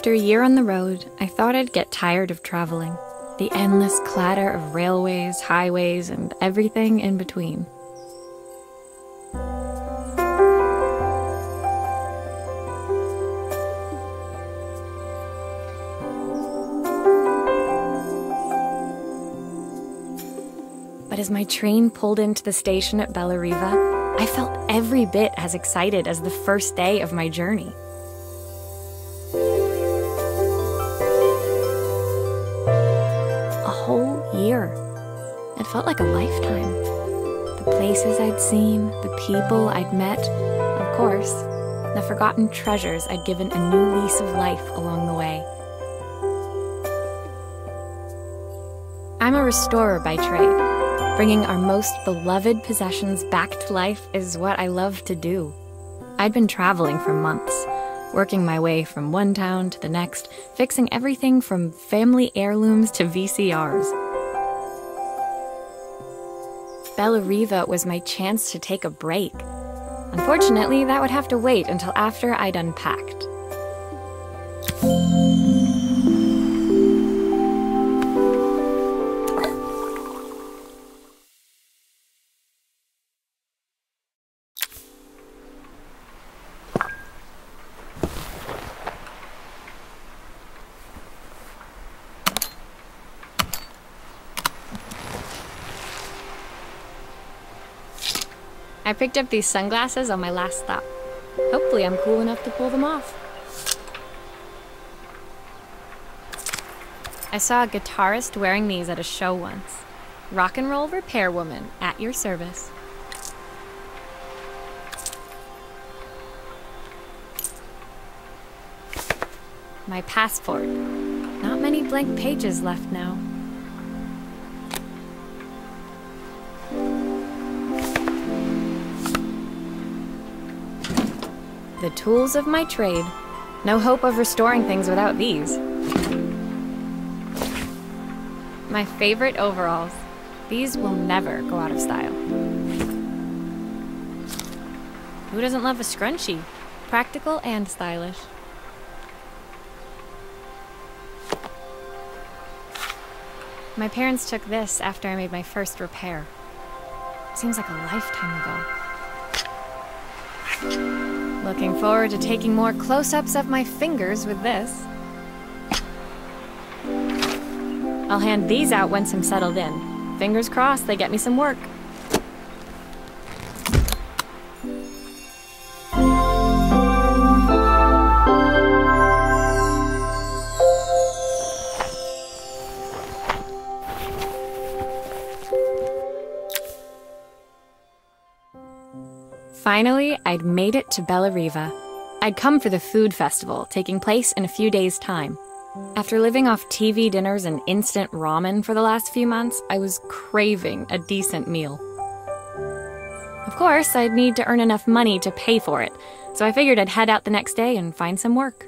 After a year on the road, I thought I'd get tired of traveling. The endless clatter of railways, highways, and everything in between. But as my train pulled into the station at Bellariva, I felt every bit as excited as the first day of my journey. Felt like a lifetime. The places I'd seen, the people I'd met, of course, the forgotten treasures I'd given a new lease of life along the way. I'm a restorer by trade. Bringing our most beloved possessions back to life is what I love to do. I'd been traveling for months, working my way from one town to the next, fixing everything from family heirlooms to VCRs. Bellariva was my chance to take a break. Unfortunately, that would have to wait until after I'd unpacked. I picked up these sunglasses on my last stop. Hopefully, I'm cool enough to pull them off. I saw a guitarist wearing these at a show once. Rock and roll repair woman at your service. My passport. Not many blank pages left now. The tools of my trade. No hope of restoring things without these. My favorite overalls. These will never go out of style. Who doesn't love a scrunchie? Practical and stylish. My parents took this after I made my first repair. Seems like a lifetime ago. Looking forward to taking more close-ups of my fingers with this. I'll hand these out once I'm settled in. Fingers crossed they get me some work. Finally, I'd made it to Bellariva. I'd come for the food festival, taking place in a few days' time. After living off TV dinners and instant ramen for the last few months, I was craving a decent meal. Of course, I'd need to earn enough money to pay for it, so I figured I'd head out the next day and find some work.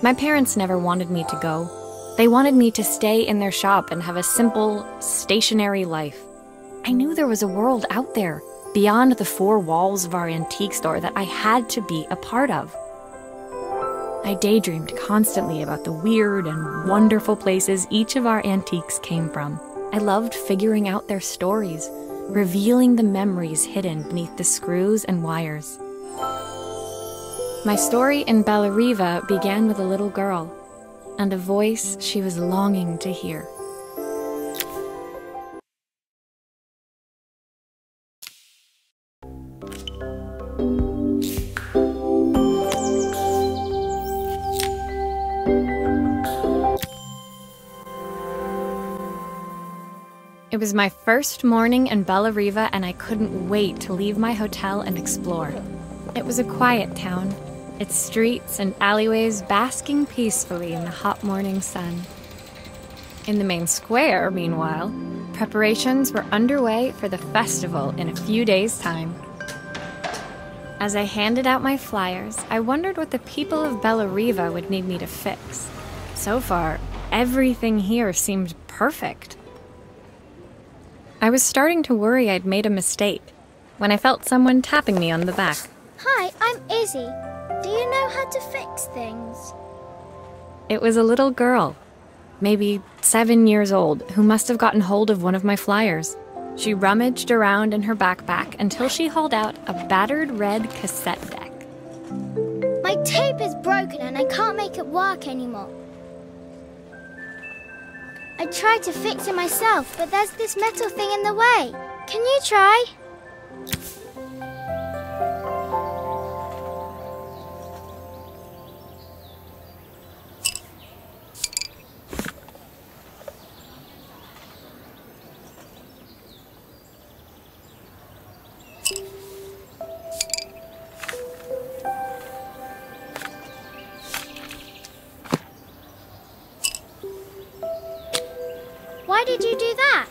My parents never wanted me to go. They wanted me to stay in their shop and have a simple, stationary life. I knew there was a world out there, beyond the four walls of our antique store, that I had to be a part of. I daydreamed constantly about the weird and wonderful places each of our antiques came from. I loved figuring out their stories, revealing the memories hidden beneath the screws and wires. My story in Bellariva began with a little girl and a voice she was longing to hear. It was my first morning in Bellariva, and I couldn't wait to leave my hotel and explore. It was a quiet town, its streets and alleyways basking peacefully in the hot morning sun. In the main square, meanwhile, preparations were underway for the festival in a few days' time. As I handed out my flyers, I wondered what the people of Bellariva would need me to fix. So far, everything here seemed perfect. I was starting to worry I'd made a mistake when I felt someone tapping me on the back. Hi, I'm Izzy. Do you know how to fix things? It was a little girl, maybe seven years old, who must have gotten hold of one of my flyers. She rummaged around in her backpack until she hauled out a battered red cassette deck. My tape is broken and I can't make it work anymore. I tried to fix it myself, but there's this metal thing in the way. Can you try? Why did you do that?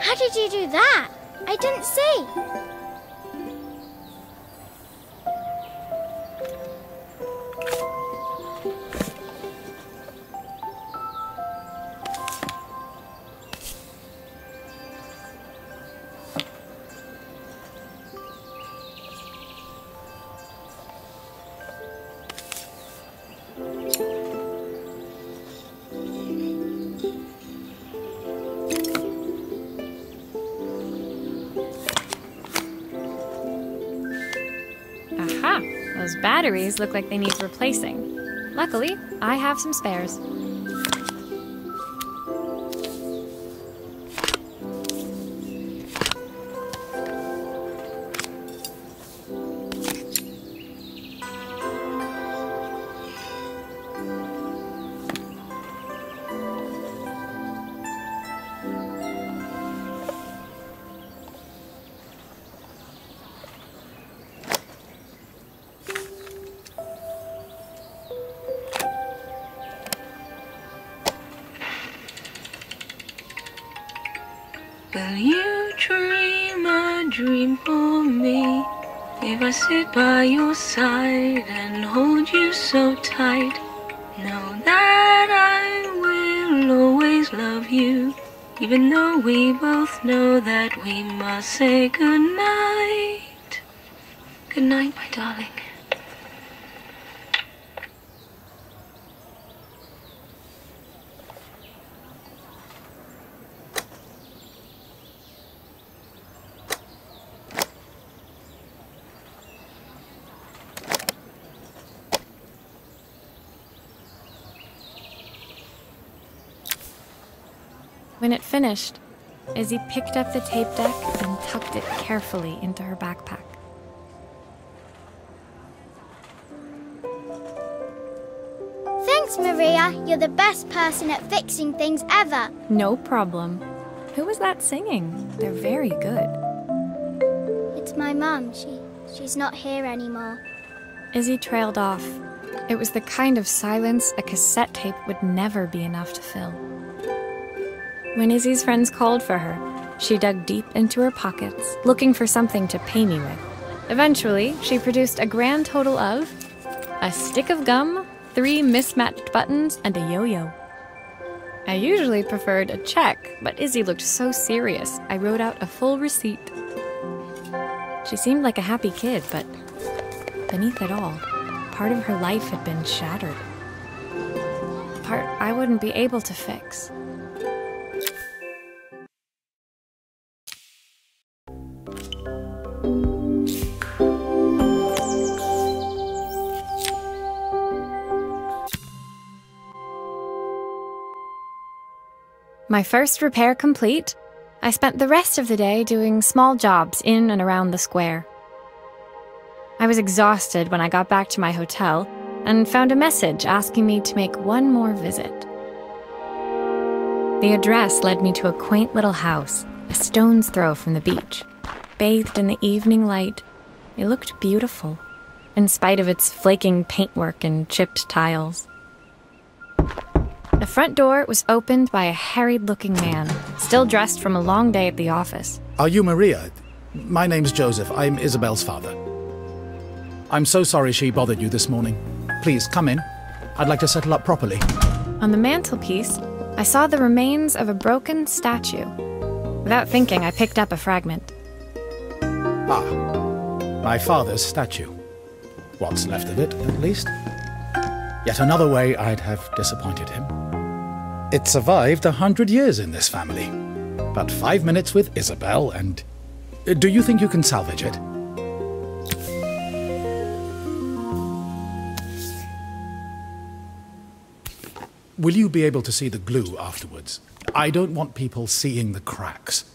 How did you do that? I didn't see. Batteries look like they need replacing. Luckily, I have some spares. Will you dream a dream for me? If I sit by your side and hold you so tight, know that I will always love you. Even though we both know that we must say goodnight. Goodnight, my darling. When it finished, Izzy picked up the tape deck and tucked it carefully into her backpack. Thanks, Maria. You're the best person at fixing things ever. No problem. Who was that singing? They're very good. It's my mum. She she's not here anymore. Izzy trailed off. It was the kind of silence a cassette tape would never be enough to fill. When Izzy's friends called for her, she dug deep into her pockets, looking for something to pay me with. Eventually, she produced a grand total of a stick of gum, three mismatched buttons, and a yo yo. I usually preferred a check, but Izzy looked so serious, I wrote out a full receipt. She seemed like a happy kid, but beneath it all, part of her life had been shattered. Part I wouldn't be able to fix. My first repair complete, I spent the rest of the day doing small jobs in and around the square. I was exhausted when I got back to my hotel and found a message asking me to make one more visit. The address led me to a quaint little house, a stone's throw from the beach. Bathed in the evening light, it looked beautiful, in spite of its flaking paintwork and chipped tiles. The front door was opened by a harried looking man, still dressed from a long day at the office. Are you Maria? My name's Joseph. I'm Isabel's father. I'm so sorry she bothered you this morning. Please, come in. I'd like to settle up properly. On the mantelpiece, I saw the remains of a broken statue. Without thinking, I picked up a fragment. Ah, my father's statue. What's left of it, at least. Yet another way I'd have disappointed him. It survived a hundred years in this family. But five minutes with Isabel, and. Uh, do you think you can salvage it? Will you be able to see the glue afterwards? I don't want people seeing the cracks.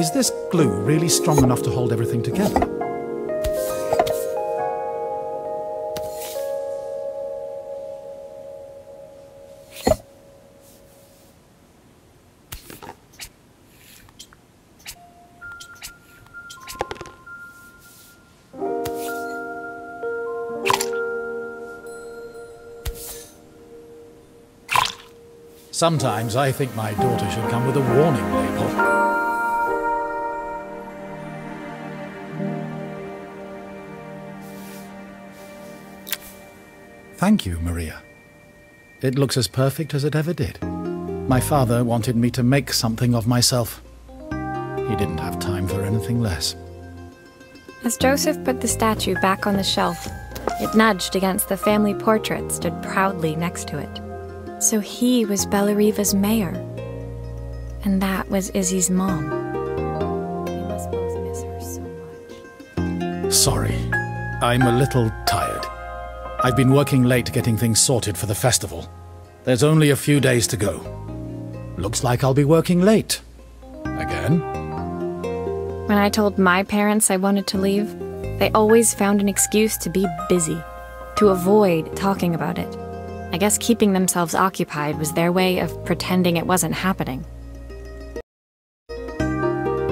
Is this glue really strong enough to hold everything together? Sometimes I think my daughter should come with a warning label. Thank you, Maria. It looks as perfect as it ever did. My father wanted me to make something of myself. He didn't have time for anything less. As Joseph put the statue back on the shelf, it nudged against the family portrait stood proudly next to it. So he was Bellariva's mayor. And that was Izzy's mom. They must both miss her so much. Sorry, I'm a little tired. I've been working late getting things sorted for the festival. There's only a few days to go. Looks like I'll be working late. Again? When I told my parents I wanted to leave, they always found an excuse to be busy, to avoid talking about it. I guess keeping themselves occupied was their way of pretending it wasn't happening.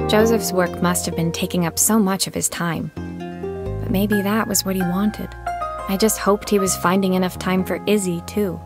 Joseph's work must have been taking up so much of his time. But maybe that was what he wanted. I just hoped he was finding enough time for Izzy, too.